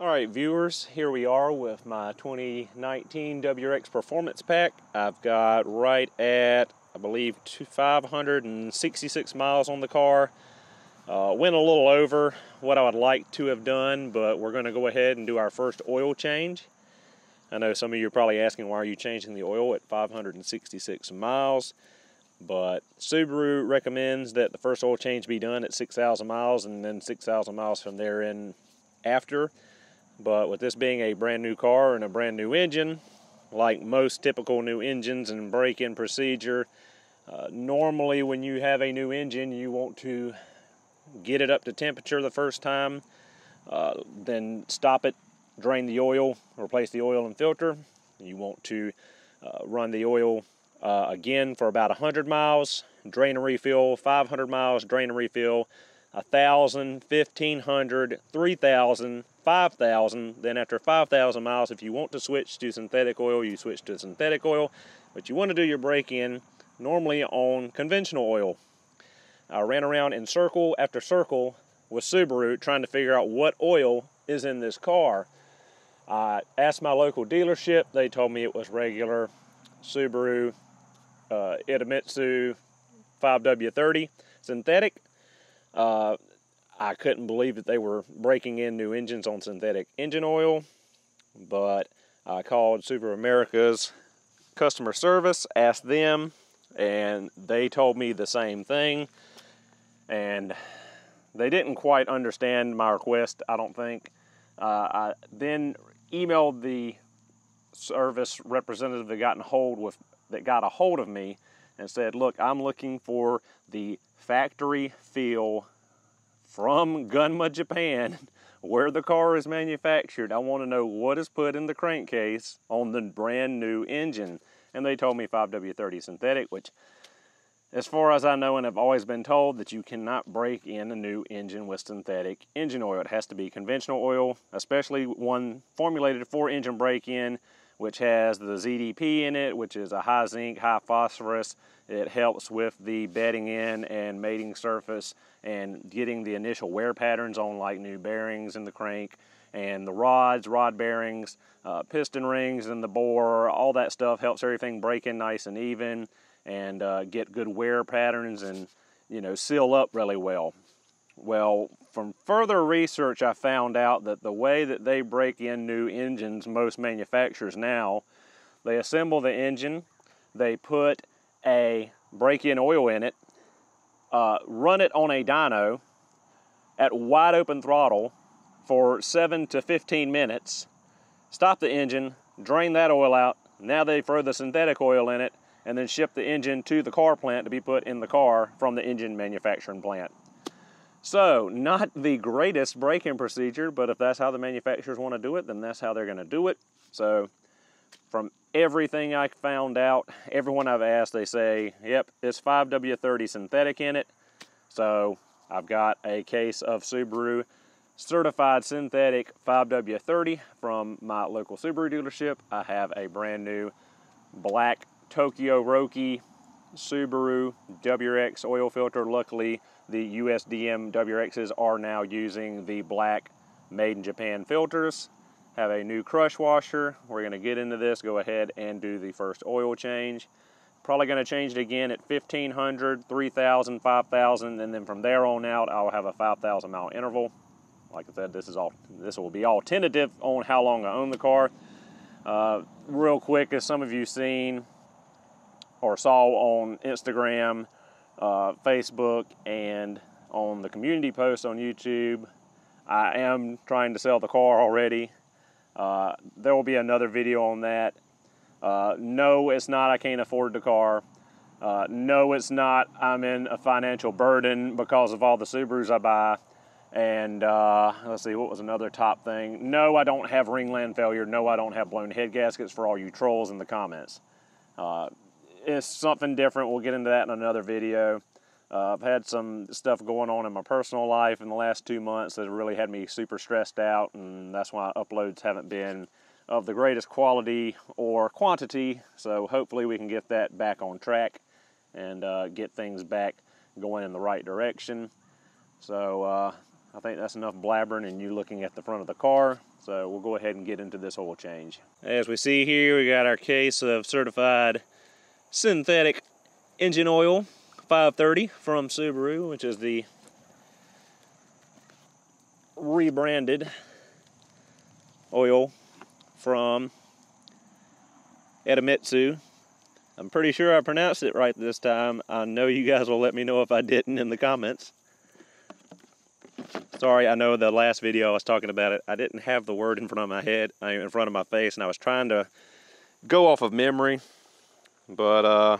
All right, viewers, here we are with my 2019 WRX Performance Pack. I've got right at, I believe, 566 miles on the car. Uh, went a little over what I would like to have done, but we're going to go ahead and do our first oil change. I know some of you are probably asking why are you changing the oil at 566 miles, but Subaru recommends that the first oil change be done at 6,000 miles and then 6,000 miles from there in after. But with this being a brand new car and a brand new engine, like most typical new engines and break-in procedure, uh, normally when you have a new engine, you want to get it up to temperature the first time, uh, then stop it, drain the oil, replace the oil and filter. You want to uh, run the oil uh, again for about 100 miles, drain and refill, 500 miles, drain and refill, 1,000, 1,500, 3,000, 5,000. Then after 5,000 miles, if you want to switch to synthetic oil, you switch to synthetic oil. But you want to do your break-in normally on conventional oil. I ran around in circle after circle with Subaru trying to figure out what oil is in this car. I asked my local dealership. They told me it was regular Subaru uh, Idemitsu 5W30 synthetic. Uh, I couldn't believe that they were breaking in new engines on synthetic engine oil, but I called Subaru America's customer service, asked them, and they told me the same thing. And they didn't quite understand my request, I don't think. Uh, I then emailed the service representative that got in hold with that got a hold of me and said, "Look, I'm looking for the factory feel from Gunma, Japan, where the car is manufactured. I want to know what is put in the crankcase on the brand new engine." And they told me 5W30 synthetic, which as far as I know and have always been told that you cannot break in a new engine with synthetic engine oil. It has to be conventional oil, especially one formulated for engine break-in, which has the ZDP in it, which is a high zinc, high phosphorus. It helps with the bedding in and mating surface and getting the initial wear patterns on like new bearings in the crank and the rods, rod bearings, uh, piston rings and the bore, all that stuff helps everything break in nice and even and uh, get good wear patterns and you know seal up really well. Well, from further research, I found out that the way that they break in new engines, most manufacturers now, they assemble the engine, they put a break-in oil in it, uh, run it on a dyno at wide open throttle for 7 to 15 minutes, stop the engine, drain that oil out, now they throw the synthetic oil in it, and then ship the engine to the car plant to be put in the car from the engine manufacturing plant. So, not the greatest break-in procedure, but if that's how the manufacturers want to do it, then that's how they're going to do it. So, from everything I found out, everyone I've asked, they say, yep, it's 5W30 synthetic in it. So, I've got a case of Subaru certified synthetic 5W30 from my local Subaru dealership. I have a brand new black Tokyo Roki Subaru WRX oil filter. Luckily, the USDM WRXs are now using the black made in Japan filters. Have a new crush washer. We're going to get into this, go ahead and do the first oil change. Probably going to change it again at 1500, 3000, 5000, and then from there on out, I'll have a 5,000 mile interval. Like I said, this is all. This will be all tentative on how long I own the car. Uh, real quick, as some of you seen, or saw on Instagram, uh, Facebook, and on the community post on YouTube. I am trying to sell the car already. Uh, there will be another video on that. Uh, no, it's not. I can't afford the car. Uh, no, it's not. I'm in a financial burden because of all the Subarus I buy. And uh, let's see, what was another top thing? No, I don't have ringland failure. No, I don't have blown head gaskets for all you trolls in the comments. Uh, it's something different. We'll get into that in another video. Uh, I've had some stuff going on in my personal life in the last two months that really had me super stressed out, and that's why uploads haven't been of the greatest quality or quantity. So hopefully we can get that back on track and uh, get things back going in the right direction. So uh, I think that's enough blabbering and you looking at the front of the car. So we'll go ahead and get into this oil change. As we see here, we got our case of certified synthetic engine oil 530 from Subaru, which is the rebranded oil from Idemitsu. I'm pretty sure I pronounced it right this time. I know you guys will let me know if I didn't in the comments. Sorry, I know the last video I was talking about it, I didn't have the word in front of my head, in front of my face, and I was trying to go off of memory. But, uh,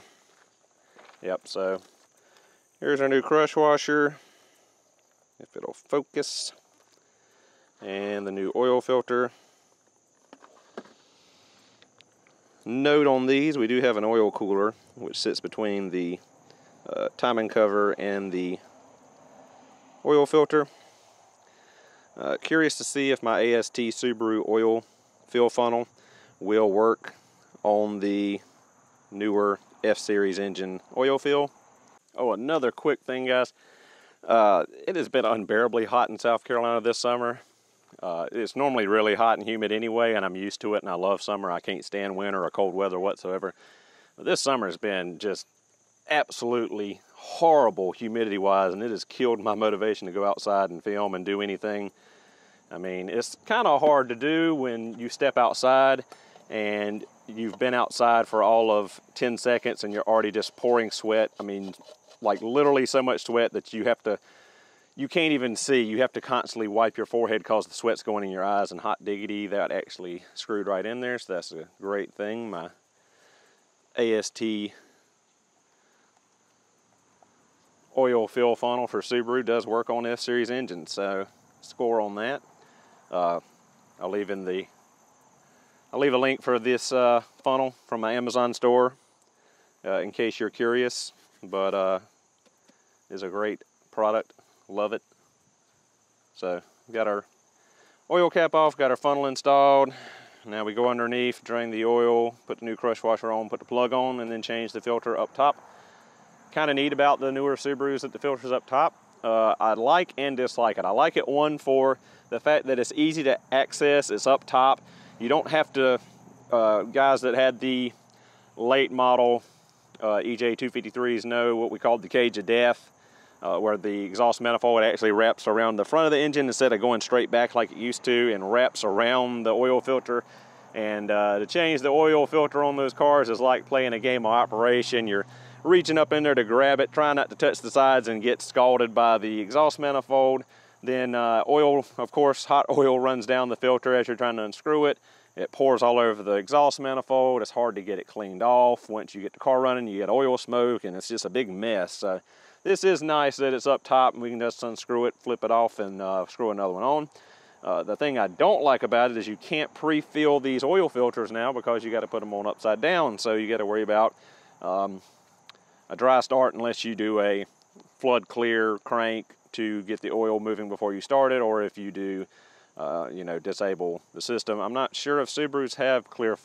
yep, so here's our new crush washer, if it'll focus, and the new oil filter. Note on these, we do have an oil cooler, which sits between the uh, timing cover and the oil filter. Uh, curious to see if my AST Subaru oil fill funnel will work on the newer F-Series engine oil fill. Oh, another quick thing, guys. Uh, it has been unbearably hot in South Carolina this summer. Uh, it's normally really hot and humid anyway, and I'm used to it, and I love summer. I can't stand winter or cold weather whatsoever. But this summer has been just absolutely horrible humidity wise, and it has killed my motivation to go outside and film and do anything. I mean, it's kind of hard to do when you step outside and you've been outside for all of 10 seconds and you're already just pouring sweat. I mean, like literally so much sweat that you have to you can't even see. You have to constantly wipe your forehead because the sweat's going in your eyes and hot diggity, that actually screwed right in there. So that's a great thing. My AST oil fill funnel for Subaru does work on F-Series engines. So score on that. Uh, I'll leave in the I'll leave a link for this uh, funnel from my Amazon store uh, in case you're curious. But uh, is a great product love it. So got our oil cap off, got our funnel installed. Now we go underneath, drain the oil, put the new crush washer on, put the plug on, and then change the filter up top. Kind of neat about the newer Subarus that the filter's up top. Uh, I like and dislike it. I like it one for the fact that it's easy to access, it's up top. You don't have to, uh, guys that had the late model uh, EJ253s know what we called the cage of death uh, where the exhaust manifold actually wraps around the front of the engine instead of going straight back like it used to and wraps around the oil filter. And uh, to change the oil filter on those cars is like playing a game of operation. You're reaching up in there to grab it, trying not to touch the sides and get scalded by the exhaust manifold. Then uh, oil, of course, hot oil runs down the filter as you're trying to unscrew it. It pours all over the exhaust manifold. It's hard to get it cleaned off. Once you get the car running, you get oil smoke, and it's just a big mess. So this is nice that it's up top and we can just unscrew it, flip it off, and uh, screw another one on. Uh, the thing I don't like about it is you can't pre-fill these oil filters now because you got to put them on upside down. So you got to worry about um, a dry start unless you do a flood clear crank to get the oil moving before you start it, or if you do uh, you know, disable the system. I'm not sure if Subarus have clear,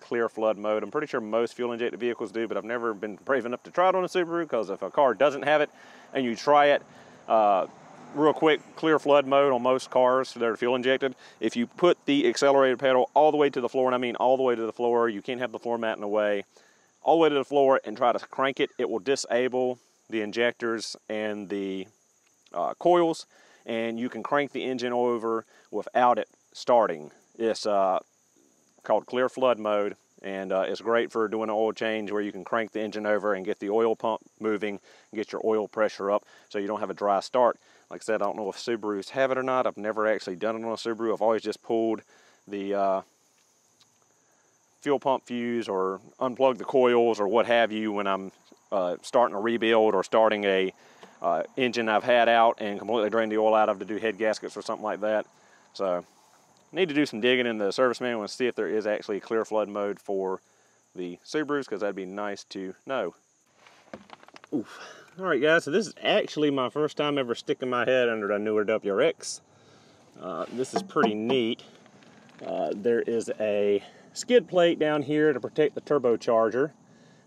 clear flood mode. I'm pretty sure most fuel injected vehicles do, but I've never been brave enough to try it on a Subaru because if a car doesn't have it and you try it, uh, real quick, clear flood mode on most cars that are fuel injected. If you put the accelerator pedal all the way to the floor, and I mean all the way to the floor, you can't have the floor mat in the way, all the way to the floor and try to crank it, it will disable the injectors and the uh, coils and you can crank the engine over without it starting. It's uh, called clear flood mode and uh, it's great for doing an oil change where you can crank the engine over and get the oil pump moving, get your oil pressure up so you don't have a dry start. Like I said, I don't know if Subarus have it or not. I've never actually done it on a Subaru. I've always just pulled the uh, fuel pump fuse or unplugged the coils or what have you when I'm uh, starting a rebuild or starting a uh, engine I've had out and completely drained the oil out of to do head gaskets or something like that. So need to do some digging in the service manual and see if there is actually a clear flood mode for the Subarus because that'd be nice to know. Oof. All right, guys, so this is actually my first time ever sticking my head under a newer WRX. Uh, this is pretty neat. Uh, there is a skid plate down here to protect the turbocharger,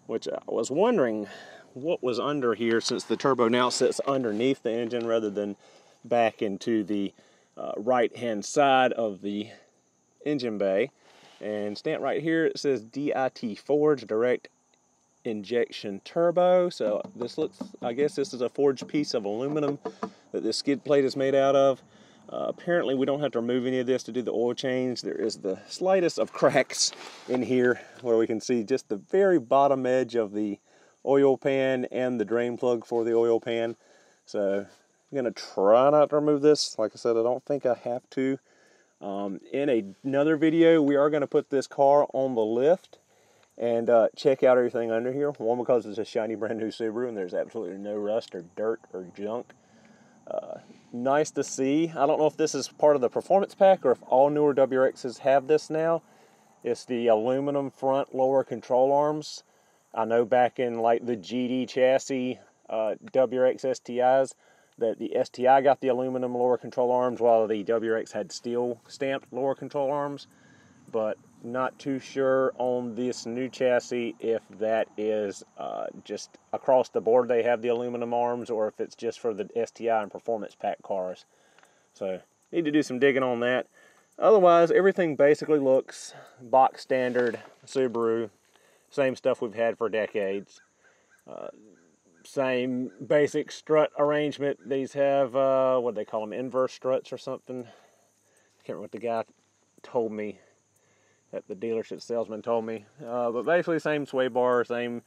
which I was wondering what was under here since the turbo now sits underneath the engine rather than back into the uh, right hand side of the engine bay. And stamp right here, it says DIT Forge Direct Injection Turbo. So this looks, I guess this is a forged piece of aluminum that this skid plate is made out of. Uh, apparently we don't have to remove any of this to do the oil change. There is the slightest of cracks in here where we can see just the very bottom edge of the oil pan and the drain plug for the oil pan. So I'm gonna try not to remove this. Like I said, I don't think I have to. Um, in a, another video, we are gonna put this car on the lift and uh, check out everything under here. One, because it's a shiny brand new Subaru and there's absolutely no rust or dirt or junk. Uh, nice to see. I don't know if this is part of the performance pack or if all newer WRXs have this now. It's the aluminum front lower control arms. I know back in like the GD chassis uh, WRX STIs that the STI got the aluminum lower control arms while the WRX had steel stamped lower control arms. But not too sure on this new chassis if that is uh, just across the board they have the aluminum arms or if it's just for the STI and performance pack cars. So need to do some digging on that. Otherwise, everything basically looks box standard Subaru. Same stuff we've had for decades. Uh, same basic strut arrangement. These have, uh, what do they call them, inverse struts or something. I can't remember what the guy told me that the dealership salesman told me. Uh, but basically, same sway bar, same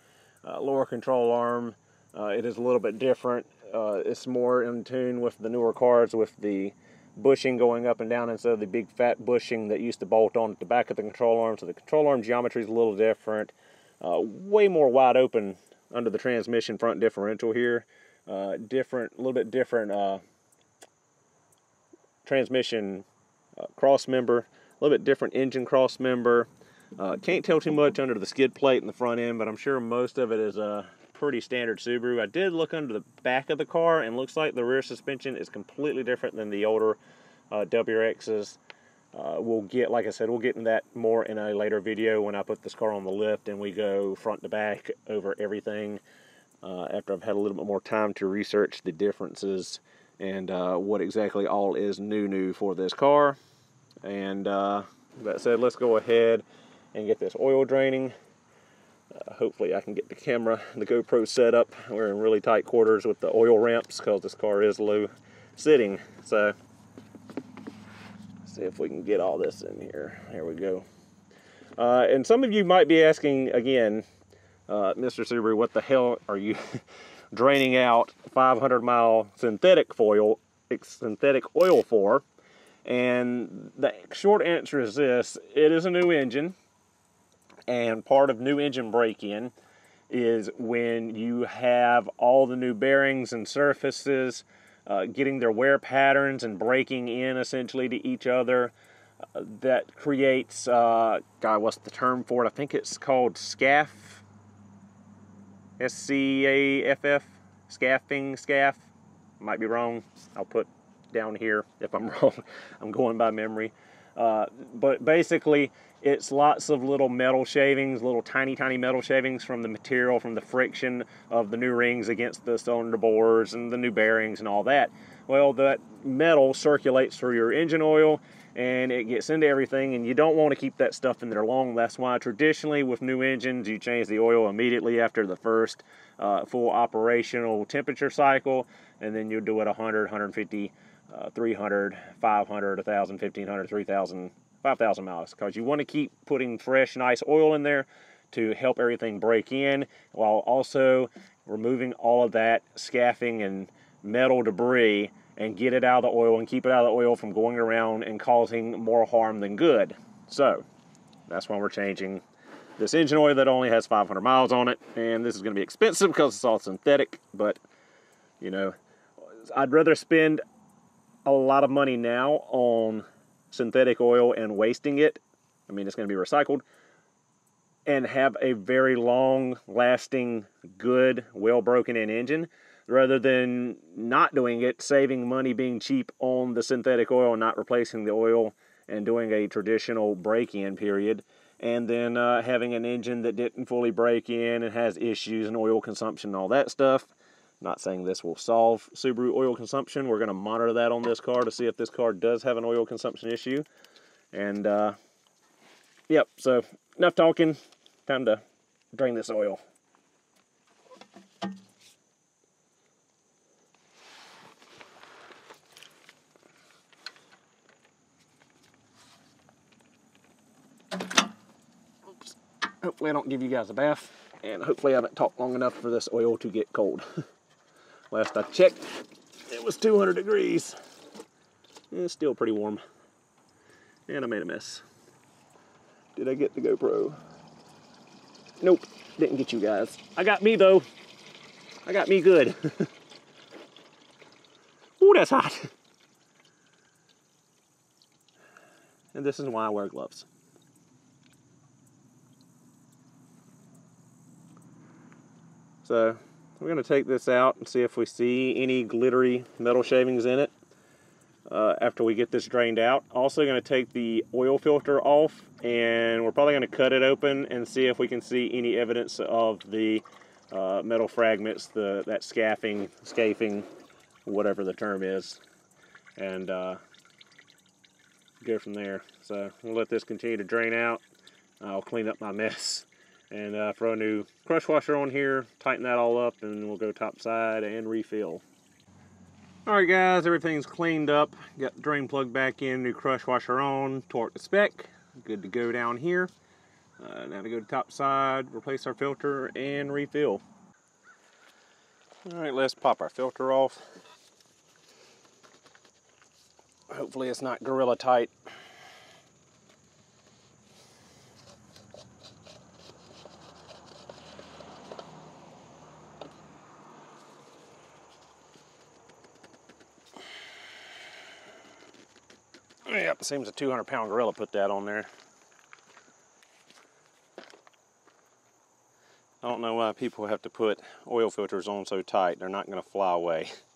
uh, lower control arm. Uh, it is a little bit different. Uh, it's more in tune with the newer cars with the bushing going up and down instead of the big fat bushing that used to bolt on at the back of the control arm. So the control arm geometry is a little different. Uh, way more wide open under the transmission front differential here. Uh, different, a little bit different transmission cross member little bit different engine cross member. Uh, can't tell too much under the skid plate in the front end, but I'm sure most of it is a pretty standard Subaru. I did look under the back of the car, and looks like the rear suspension is completely different than the older uh, WRXs. Uh, we'll get, like I said, we'll get into that more in a later video when I put this car on the lift and we go front to back over everything uh, after I've had a little bit more time to research the differences and uh, what exactly all is new new for this car. And uh, that said, let's go ahead and get this oil draining. Uh, hopefully I can get the camera, the GoPro set up. We're in really tight quarters with the oil ramps because this car is low sitting. So see if we can get all this in here. There we go. Uh, and some of you might be asking again, uh, Mr. Subaru, what the hell are you draining out 500 mile synthetic foil, synthetic oil for? And the short answer is this it is a new engine, and part of new engine break in is when you have all the new bearings and surfaces uh, getting their wear patterns and breaking in essentially to each other. Uh, that creates, uh, God, what's the term for it? I think it's called scaff. S C A F F. Scaffing, scaff. Might be wrong. I'll put down here if I'm wrong. I'm going by memory. Uh, but basically, it's lots of little metal shavings, little tiny, tiny metal shavings from the material, from the friction of the new rings against the cylinder bores and the new bearings and all that. Well, that metal circulates through your engine oil and it gets into everything, and you don't want to keep that stuff in there long. That's why traditionally with new engines, you change the oil immediately after the first uh, full operational temperature cycle, and then you do it 100, 150 uh, 300, 500, 1,000, 1,500, 3,000, 5,000 miles because you want to keep putting fresh, nice oil in there to help everything break in while also removing all of that scaffing and metal debris and get it out of the oil and keep it out of the oil from going around and causing more harm than good. So that's why we're changing this engine oil that only has 500 miles on it and this is going to be expensive because it's all synthetic but you know I'd rather spend a lot of money now on synthetic oil and wasting it. I mean, it's going to be recycled and have a very long lasting, good, well broken in engine rather than not doing it, saving money being cheap on the synthetic oil, not replacing the oil and doing a traditional break in period. And then uh, having an engine that didn't fully break in and has issues and oil consumption and all that stuff. Not saying this will solve Subaru oil consumption. We're going to monitor that on this car to see if this car does have an oil consumption issue. And, uh, yep, so enough talking. Time to drain this oil. Oops. Hopefully I don't give you guys a bath. And hopefully I haven't talked long enough for this oil to get cold. Last I checked, it was 200 degrees. It's still pretty warm. And I made a mess. Did I get the GoPro? Nope, didn't get you guys. I got me though. I got me good. Ooh, that's hot. And this is why I wear gloves. So we're going to take this out and see if we see any glittery metal shavings in it uh, after we get this drained out. Also going to take the oil filter off and we're probably going to cut it open and see if we can see any evidence of the uh, metal fragments, the that scaffing, scafing, whatever the term is, and uh, go from there. So we'll let this continue to drain out. I'll clean up my mess and uh, throw a new crush washer on here, tighten that all up, and we'll go top side and refill. All right, guys, everything's cleaned up. Got the drain plug back in, new crush washer on, torque the spec. Good to go down here. Uh, now to go to top side, replace our filter, and refill. All right, let's pop our filter off. Hopefully it's not Gorilla tight. Yep, seems a 200 pound gorilla put that on there. I don't know why people have to put oil filters on so tight. They're not going to fly away.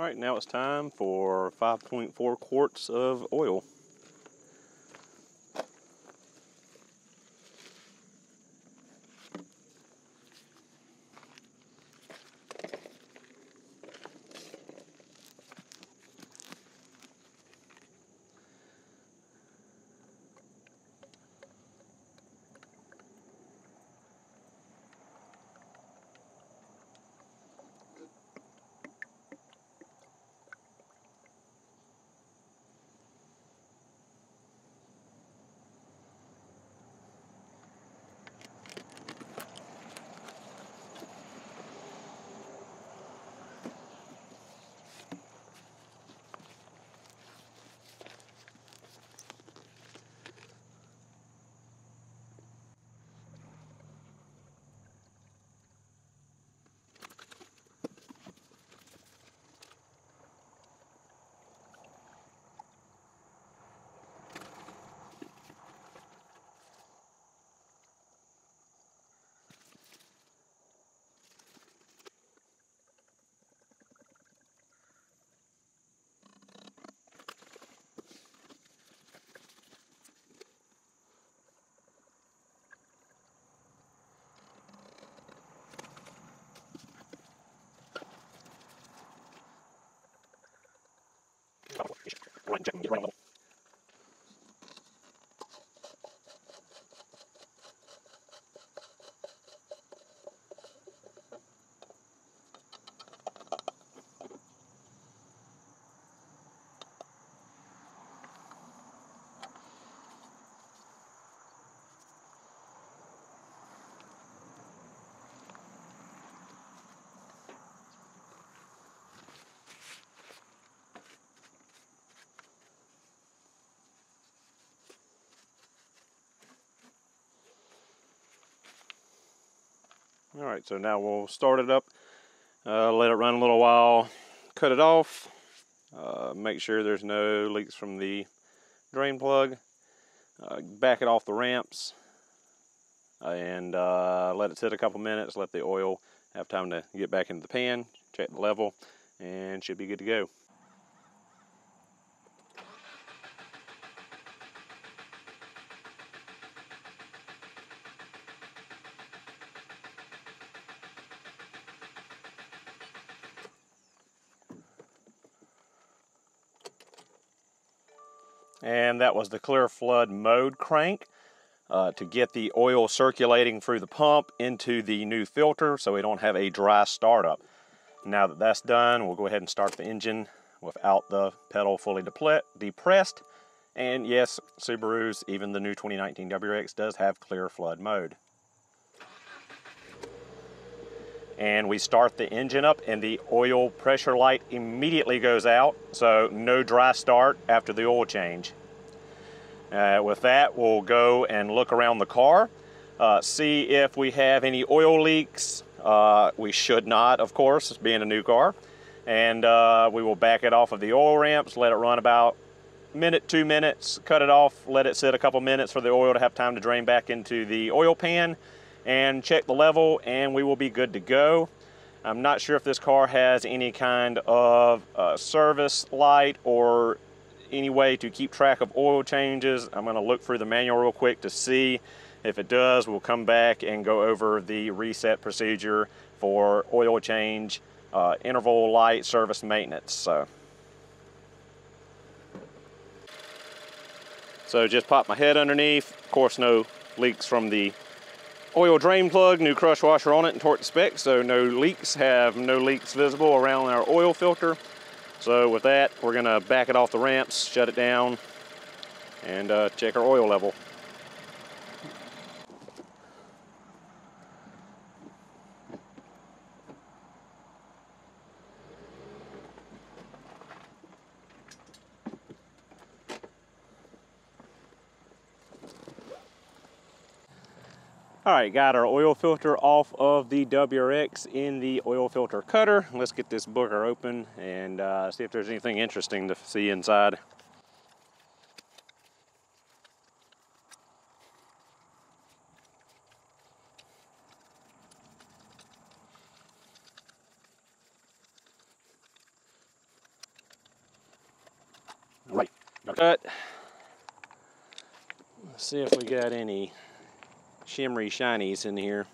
All right, now it's time for 5.4 quarts of oil. one jungle. All right, so now we'll start it up, uh, let it run a little while, cut it off, uh, make sure there's no leaks from the drain plug, uh, back it off the ramps, and uh, let it sit a couple minutes, let the oil have time to get back into the pan, check the level, and should be good to go. and that was the clear flood mode crank uh, to get the oil circulating through the pump into the new filter so we don't have a dry startup. Now that that's done, we'll go ahead and start the engine without the pedal fully depressed. And yes, Subaru's, even the new 2019 WRX does have clear flood mode. And we start the engine up and the oil pressure light immediately goes out. So no dry start after the oil change. Uh, with that, we'll go and look around the car, uh, see if we have any oil leaks. Uh, we should not, of course, being a new car. And uh, we will back it off of the oil ramps, let it run about minute, two minutes, cut it off, let it sit a couple minutes for the oil to have time to drain back into the oil pan, and check the level, and we will be good to go. I'm not sure if this car has any kind of uh, service light or any way to keep track of oil changes. I'm going to look through the manual real quick to see if it does. We'll come back and go over the reset procedure for oil change, uh, interval light service maintenance. So. So just pop my head underneath. Of course, no leaks from the oil drain plug, new crush washer on it and torque spec, so no leaks, have no leaks visible around our oil filter. So with that, we're gonna back it off the ramps, shut it down, and uh, check our oil level. Right, got our oil filter off of the WRX in the oil filter cutter. Let's get this booger open and uh, see if there's anything interesting to see inside. Right, cut. Let's see if we got any shimmery shinies in here.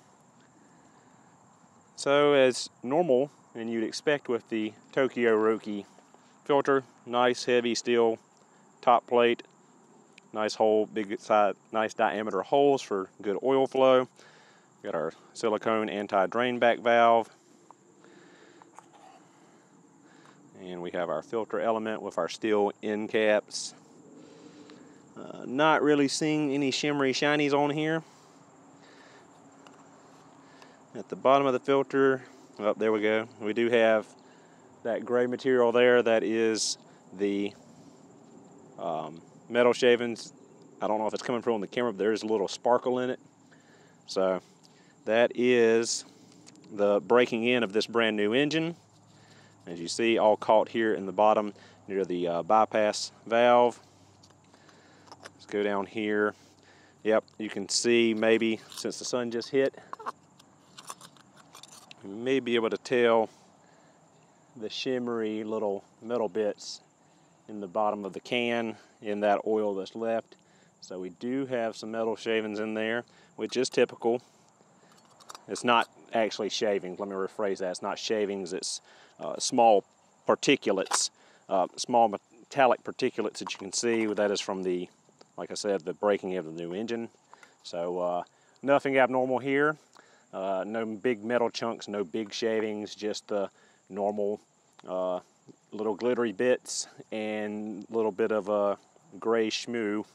So as normal, and you'd expect with the Tokyo Roki filter, nice heavy steel top plate, nice hole, big side, nice diameter holes for good oil flow. Got our silicone anti-drain back valve. And we have our filter element with our steel end caps. Uh, not really seeing any shimmery shinies on here at the bottom of the filter. Oh there we go. We do have that gray material there that is the um, metal shavings. I don't know if it's coming from on the camera but there is a little sparkle in it. So that is the breaking in of this brand new engine. As you see all caught here in the bottom near the uh, bypass valve. Let's go down here. Yep you can see maybe since the sun just hit you may be able to tell the shimmery little metal bits in the bottom of the can in that oil that's left. So we do have some metal shavings in there, which is typical. It's not actually shavings, let me rephrase that. It's not shavings, it's uh, small particulates, uh, small metallic particulates that you can see. That is from the, like I said, the breaking of the new engine. So uh, nothing abnormal here. Uh, no big metal chunks, no big shavings, just the normal uh, little glittery bits and a little bit of a gray schmoo.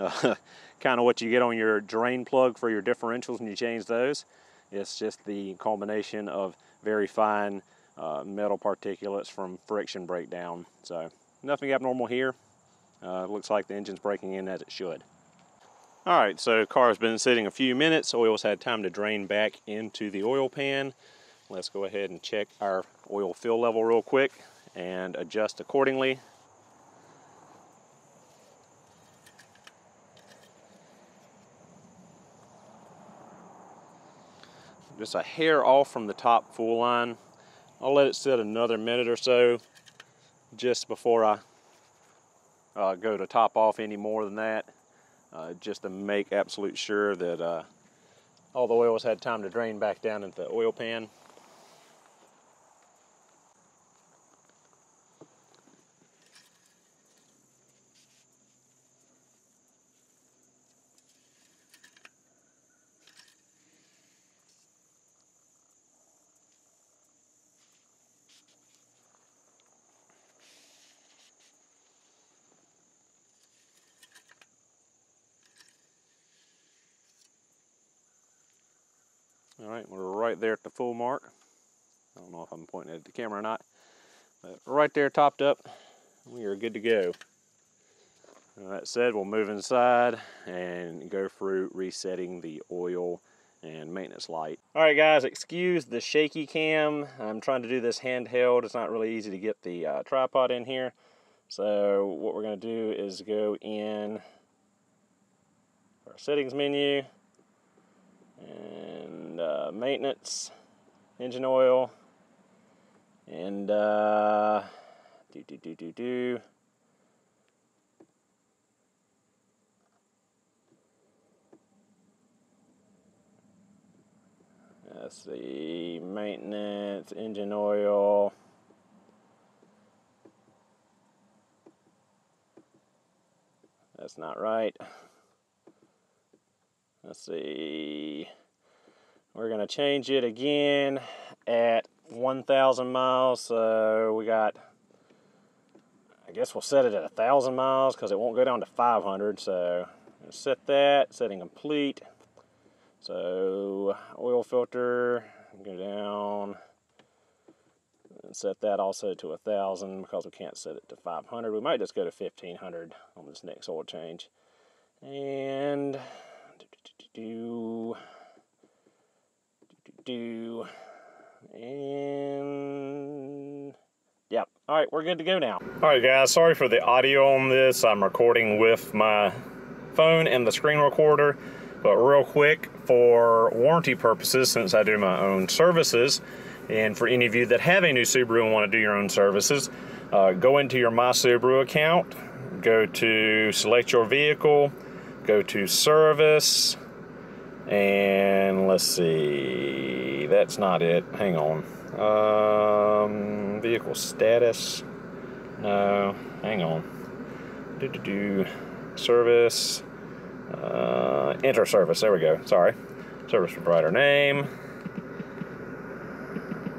Uh, kind of what you get on your drain plug for your differentials when you change those. It's just the combination of very fine uh, metal particulates from friction breakdown. So nothing abnormal here. Uh, looks like the engine's breaking in as it should. All right, so car has been sitting a few minutes. Oil's had time to drain back into the oil pan. Let's go ahead and check our oil fill level real quick and adjust accordingly. Just a hair off from the top full line. I'll let it sit another minute or so just before I uh, go to top off any more than that uh, just to make absolute sure that uh, all the oil has had time to drain back down into the oil pan. All right, we're right there at the full mark. I don't know if I'm pointing at the camera or not, but right there topped up, we are good to go. that said, we'll move inside and go through resetting the oil and maintenance light. All right, guys, excuse the shaky cam. I'm trying to do this handheld. It's not really easy to get the uh, tripod in here. So what we're gonna do is go in our settings menu and uh, maintenance, engine oil, and uh, do do do do do. Let's see, maintenance, engine oil. That's not right. Let's see. We're going to change it again at 1,000 miles. So we got, I guess we'll set it at 1,000 miles because it won't go down to 500. So set that, setting complete. So oil filter, go down and set that also to 1,000 because we can't set it to 500. We might just go to 1,500 on this next oil change. And do do. And yeah, all right, we're good to go now. All right, guys, sorry for the audio on this. I'm recording with my phone and the screen recorder. But real quick, for warranty purposes, since I do my own services, and for any of you that have a new Subaru and want to do your own services, uh, go into your My Subaru account, go to select your vehicle, go to service, and let's see, that's not it. Hang on. Um, vehicle status. No, hang on. Do do do. Service. Uh, enter service. There we go. Sorry. Service provider name.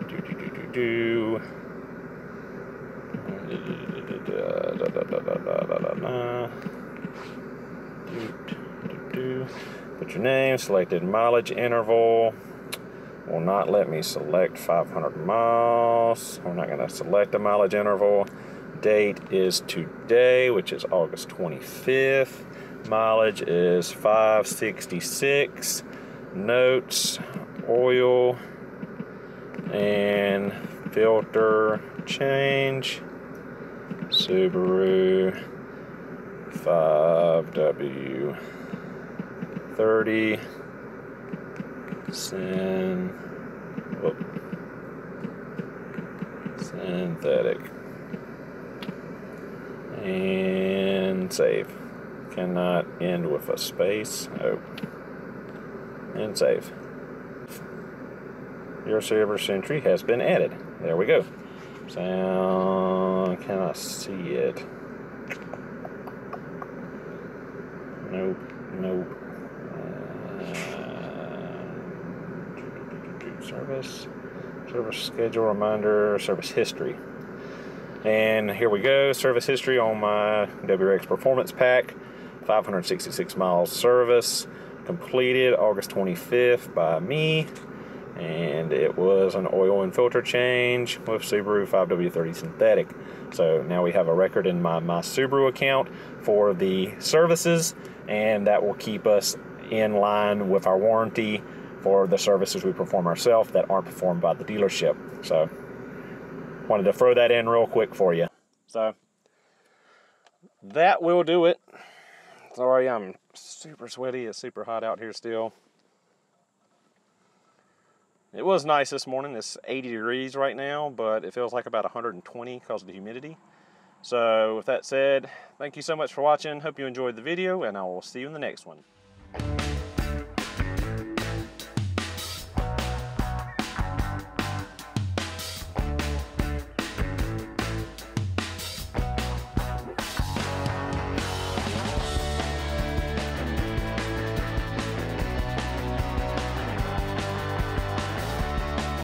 Do do do do do. Da, do, do, do. Put your name, selected mileage interval. Will not let me select 500 miles. We're not going to select a mileage interval. Date is today, which is August 25th. Mileage is 566. Notes, oil, and filter change. Subaru 5W. 30 syn, whoop, synthetic. And save. Cannot end with a space. Oh. And save. Your server entry has been added. There we go. Sound, can I see it? Nope. Uh, service, service schedule reminder, service history. And here we go, service history on my WRX Performance Pack. 566 miles service completed August 25th by me and it was an oil and filter change with Subaru 5W30 synthetic. So now we have a record in my, my Subaru account for the services, and that will keep us in line with our warranty for the services we perform ourselves that aren't performed by the dealership. So wanted to throw that in real quick for you. So that will do it. Sorry, I'm super sweaty. It's super hot out here still. It was nice this morning. It's 80 degrees right now, but it feels like about 120 because of the humidity. So with that said, thank you so much for watching. Hope you enjoyed the video, and I will see you in the next one.